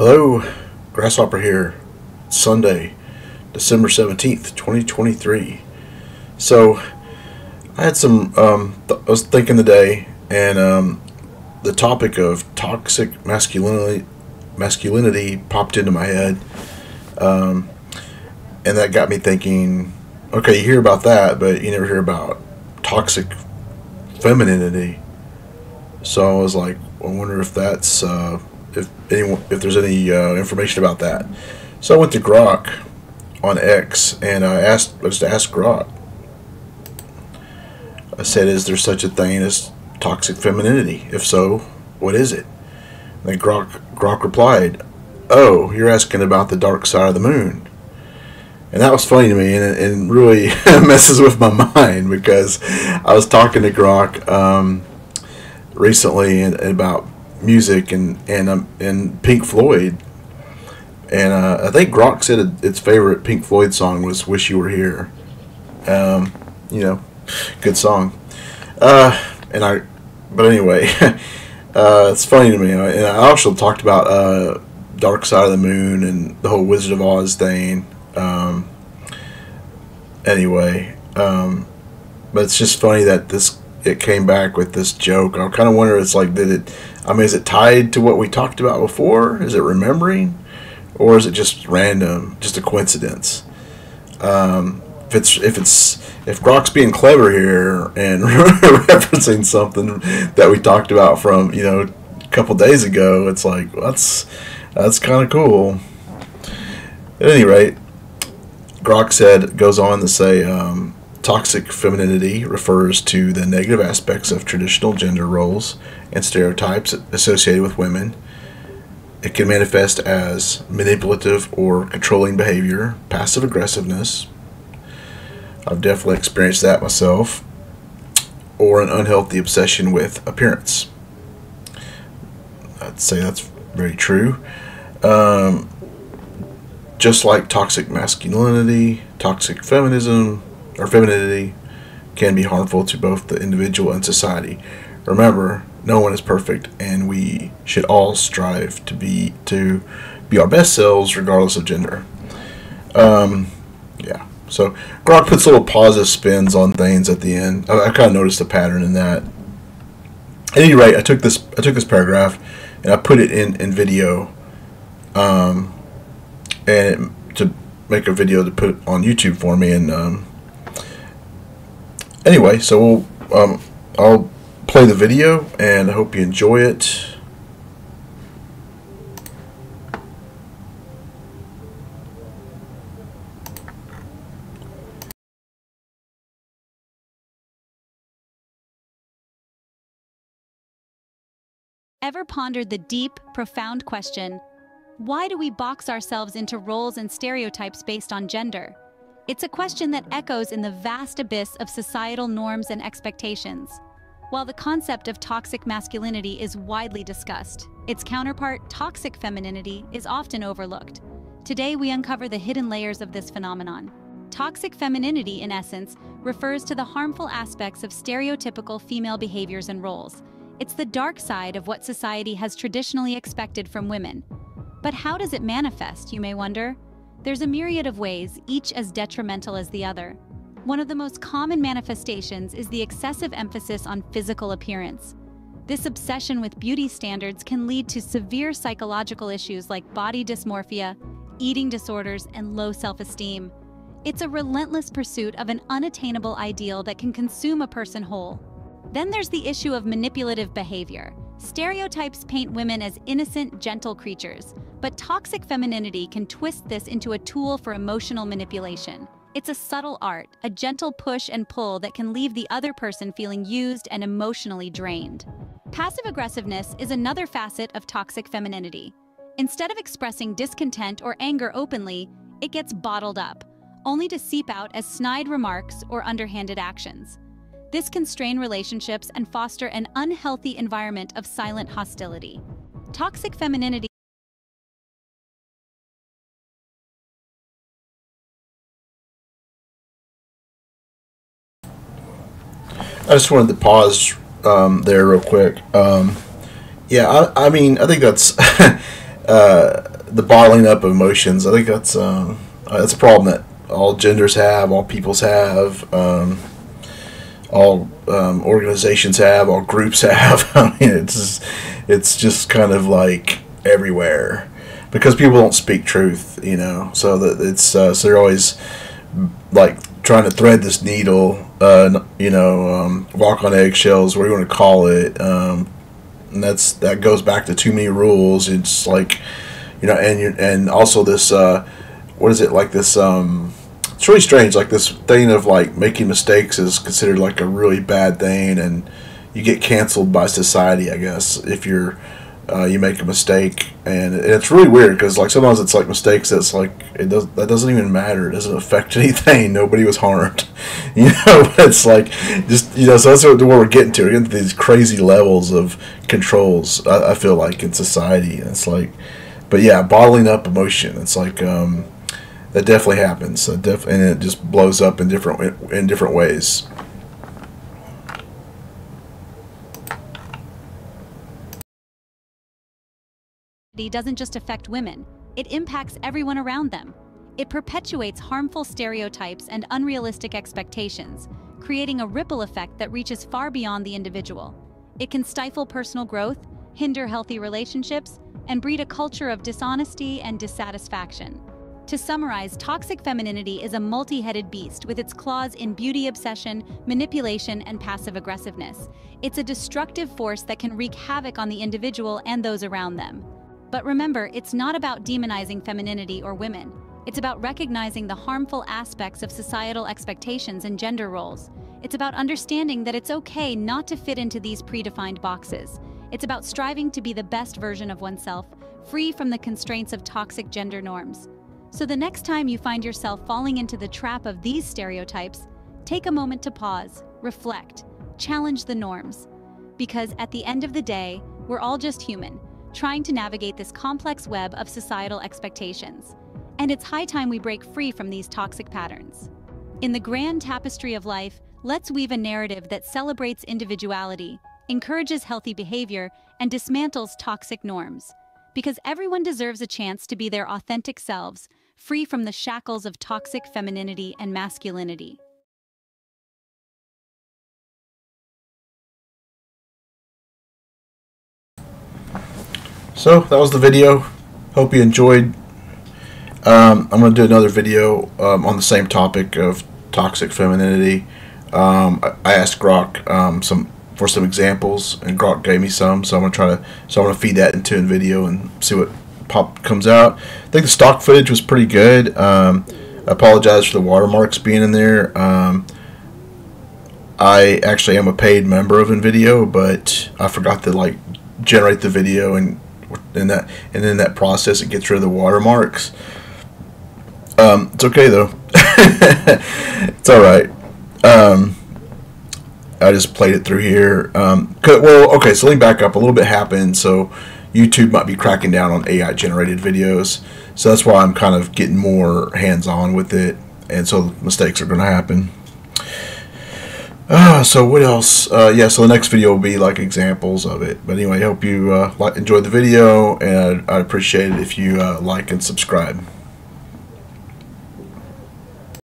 Hello, Grasshopper here. Sunday, December 17th, 2023. So, I had some, um, th- I was thinking today, and um, the topic of toxic masculinity, masculinity popped into my head. Um, and that got me thinking, okay, you hear about that, but you never hear about toxic femininity. So I was like, I wonder if that's uh, if anyone if there's any uh, information about that. So I went to Grok on X and I asked I just asked Grok. I said, "Is there such a thing as toxic femininity? If so, what is it?" And then Grok Grok replied, "Oh, you're asking about the dark side of the moon." And that was funny to me, and and really messes with my mind because I was talking to Grok um, recently about music and and um, and Pink Floyd, and uh, I think Grok said it, its favorite Pink Floyd song was "Wish You Were Here." Um, you know, good song. Uh, and I, but anyway, uh, it's funny to me, and I also talked about uh, Dark Side of the Moon and the whole Wizard of Oz thing. Um, anyway, um, but it's just funny that this it came back with this joke. I kind of wonder, it's like, did it? I mean, is it tied to what we talked about before? Is it remembering, or is it just random, just a coincidence? Um, if it's if it's if Grok's being clever here and referencing something that we talked about from you know a couple days ago, it's like well, that's that's kind of cool. At any rate, Grok said goes on to say. Um, Toxic femininity refers to the negative aspects of traditional gender roles and stereotypes associated with women. It can manifest as manipulative or controlling behavior, passive aggressiveness. I've definitely experienced that myself. Or an unhealthy obsession with appearance. I'd say that's very true. Um, just like toxic masculinity, toxic feminism, or femininity can be harmful to both the individual and society. Remember, no one is perfect, and we should all strive to be to be our best selves, regardless of gender. Um, yeah. So Grok puts little positive spins on things at the end. I, I kind of noticed a pattern in that. At any rate, I took this I took this paragraph and I put it in InVideo, um, and to make a video to put on YouTube for me and. Um, anyway, so we'll, um, I'll play the video and I hope you enjoy it. Ever pondered the deep, profound question why do we box ourselves into roles and stereotypes based on gender? It's a question that echoes in the vast abyss of societal norms and expectations. While the concept of toxic masculinity is widely discussed, its counterpart, toxic femininity, is often overlooked. Today, we uncover the hidden layers of this phenomenon. Toxic femininity, in essence, refers to the harmful aspects of stereotypical female behaviors and roles. It's the dark side of what society has traditionally expected from women. But how does it manifest, you may wonder? There's a myriad of ways, each as detrimental as the other. One of the most common manifestations is the excessive emphasis on physical appearance. This obsession with beauty standards can lead to severe psychological issues like body dysmorphia, eating disorders, and low self-esteem. It's a relentless pursuit of an unattainable ideal that can consume a person whole. Then there's the issue of manipulative behavior. Stereotypes paint women as innocent, gentle creatures, but toxic femininity can twist this into a tool for emotional manipulation. It's a subtle art, a gentle push and pull that can leave the other person feeling used and emotionally drained. Passive aggressiveness is another facet of toxic femininity. Instead of expressing discontent or anger openly, it gets bottled up, only to seep out as snide remarks or underhanded actions. This can strain relationships and foster an unhealthy environment of silent hostility. Toxic femininity I just wanted to pause um, there real quick. Um, yeah, I, I, mean, I think that's uh, the bottling up of emotions. I think that's um, uh, that's a problem that all genders have, all peoples have, um, all um, organizations have, all groups have. I mean, it's just, it's just kind of like everywhere because people don't speak truth, you know. So that it's uh, so they're always like trying to thread this needle, uh, you know, um, walk on eggshells, what do you want to call it? Um, and that's that goes back to too many rules. It's like, you know, and you and also this, uh, what is it like this? Um, it's really strange. Like this thing of like making mistakes is considered like a really bad thing, and you get canceled by society, I guess, if you're uh, you make a mistake, and it's really weird because like sometimes it's like mistakes that's like it does that doesn't even matter. It doesn't affect anything. Nobody was harmed, you know. it's like just you know. So that's what, we're getting to. We're getting to these crazy levels of controls. I, I feel like in society, and it's like, but yeah, bottling up emotion. It's like um, that definitely happens. So def- and it just blows up in different in different ways. doesn't just affect women, it impacts everyone around them. It perpetuates harmful stereotypes and unrealistic expectations, creating a ripple effect that reaches far beyond the individual. It can stifle personal growth, hinder healthy relationships, and breed a culture of dishonesty and dissatisfaction. To summarize, toxic femininity is a multi-headed beast with its claws in beauty obsession, manipulation, and passive aggressiveness. It's a destructive force that can wreak havoc on the individual and those around them. But remember, it's not about demonizing femininity or women. It's about recognizing the harmful aspects of societal expectations and gender roles. It's about understanding that it's okay not to fit into these predefined boxes. It's about striving to be the best version of oneself, free from the constraints of toxic gender norms. So the next time you find yourself falling into the trap of these stereotypes, take a moment to pause, reflect, challenge the norms. Because at the end of the day, we're all just human, trying to navigate this complex web of societal expectations. And it's high time we break free from these toxic patterns. In the grand tapestry of life, let's weave a narrative that celebrates individuality, encourages healthy behavior, and dismantles toxic norms. Because everyone deserves a chance to be their authentic selves, free from the shackles of toxic femininity and masculinity. So that was the video. Hope you enjoyed. Um, I'm going to do another video um, on the same topic of toxic femininity. Um, I asked Grok um, some for some examples, and Grok gave me some. So I'm to try to so I'm to feed that into a video and see what pop comes out. I think the stock footage was pretty good. Um, I apologize for the watermarks being in there. Um, I actually am a paid member of InVideo, but I forgot to like generate the video and in that and in that process it gets rid of the watermarks. Um, it's okay though. it's all right. Um, I just played it through here. Um, well, okay, so let me back up. A little bit happened, so YouTube might be cracking down on AI generated videos. So that's why I'm kind of getting more hands on with it, and so mistakes are going to happen. Uh, so what else? Uh, yeah, so the next video will be like examples of it. But anyway, I hope you uh, enjoyed the video, and I'd appreciate it if you uh, like and subscribe.